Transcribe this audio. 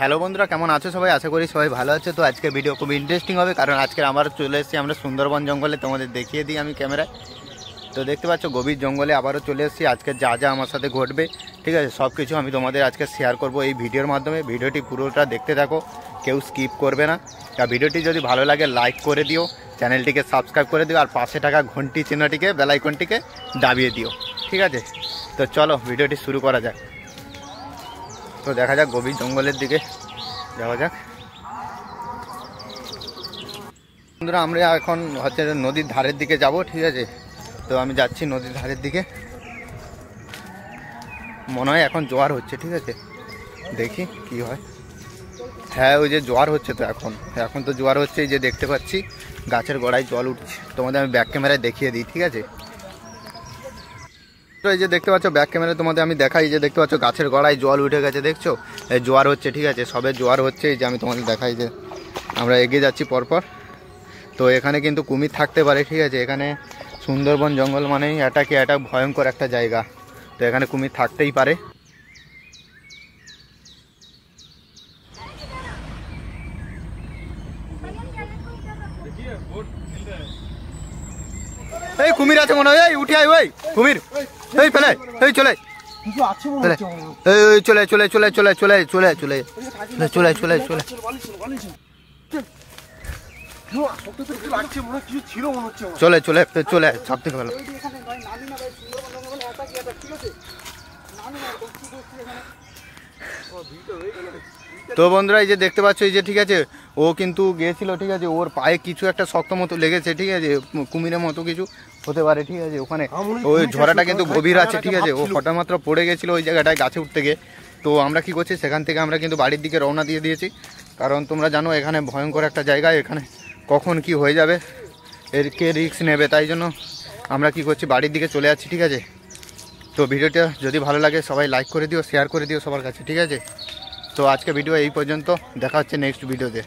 Hello বন্ধুরা, কেমন আছো সবাই? আশা করি সবাই ভালো আছে। তো আজকে ভিডিও খুব ইন্টারেস্টিং হবে, কারণ আজকে আমার চলে এসেছি আমরা সুন্দরবন জঙ্গলে। তোমাদের দেখিয়ে দিই আমি ক্যামেরায় তো দেখতে পাচ্ছ, গভীর জঙ্গলে আবারও চলে এসেছি। আজকে যা যা আমার সাথে ঘটবে, ঠিক আছে? সব কিছু আমি তোমাদের আজকে শেয়ার করব এই ভিডিওর মাধ্যমে। ভিডিওটি পুরোটা দেখতে থাকো, কেউ স্কিপ করবে না। আর ভিডিওটি যদি ভালো লাগে লাইক করে দিও, চ্যানেলটিকে সাবস্ক্রাইব করে দিও, আর পাশে থাকা ঘন্টি চিহ্নটিকে বেলাইকনটিকে দাবিয়ে দিও, ঠিক আছে? তো চলো ভিডিওটি শুরু করা যাক। তো দেখা যাক গভীর জঙ্গলের দিকে যাওয়া যাক। বন্ধুরা, আমরা এখন হচ্ছে নদীর ধারের দিকে যাব, ঠিক আছে? তো আমি যাচ্ছি নদীর ধারের দিকে। মনে হয় এখন জোয়ার হচ্ছে, ঠিক আছে? দেখি কি হয়। হ্যাঁ ওই যে জোয়ার হচ্ছে তো এখন। এখন তো জোয়ার হচ্ছে যে দেখতে পাচ্ছি, গাছের গোড়ায় জল উঠছে। তোমাদের আমি ব্যাক ক্যামেরায় দেখিয়ে দিই, ঠিক আছে? এই যে দেখতে পাচ্ছ ব্যাক ক্যামেরায় তোমাদের আমি দেখাই যে দেখতে পাচ্ছ, গাছের গোড়ায় জল উঠে গেছে, দেখছ? এই জোয়ার হচ্ছে, ঠিক আছে? সবে জোয়ার হচ্ছে যে আমি তোমাদের দেখাই যে আমরা এগিয়ে যাচ্ছি পরপর। তো এখানে কিন্তু কুমির থাকতে পারে, ঠিক আছে? এখানে সুন্দরবন জঙ্গল মানেই এটা কি এটা ভয়ঙ্কর একটা জায়গা। তো এখানে কুমির থাকতেই পারে। এই কুমির আছে মনে হয় উঠে আয়, ওই, কুমির। এই ফেলে এই চলে। এই চলে চলে চলে চলে চলে চলে চলে। চলে চলে চলে। চলে। চলে চলে সব থেকে ভালো তো বন্ধুরা এই যে দেখতে পাচ্ছ এই যে ঠিক আছে ও কিন্তু গিয়েছিল ঠিক আছে ওর পায়ে কিছু একটা শক্ত মতো লেগেছে ঠিক আছে কুমিরের মতো কিছু হতে পারে ঠিক আছে ওখানে ওই ঝরাটা কিন্তু গভীর আছে ঠিক আছে ও হঠাৎ মাত্র পড়ে গেছিল ওই জায়গাটায় গাছে উঠতে গিয়ে। তো আমরা কি করছি সেখান থেকে আমরা কিন্তু বাড়ির দিকে রওনা দিয়ে দিয়েছি। কারণ তোমরা জানো এখানে ভয়ঙ্কর একটা জায়গা এখানে কখন কি হয়ে যাবে এর কে রিস্ক নেবে তাই জন্য আমরা কি করছি বাড়ির দিকে চলে যাচ্ছি ঠিক আছে। তো ভিডিওটা যদি ভালো লাগে, সবাই লাইক করে দিও শেয়ার করে দিও সবার কাছে, ঠিক আছে? তো আজকে ভিডিও এই পর্যন্ত, দেখা হচ্ছে নেক্সট ভিডিওতে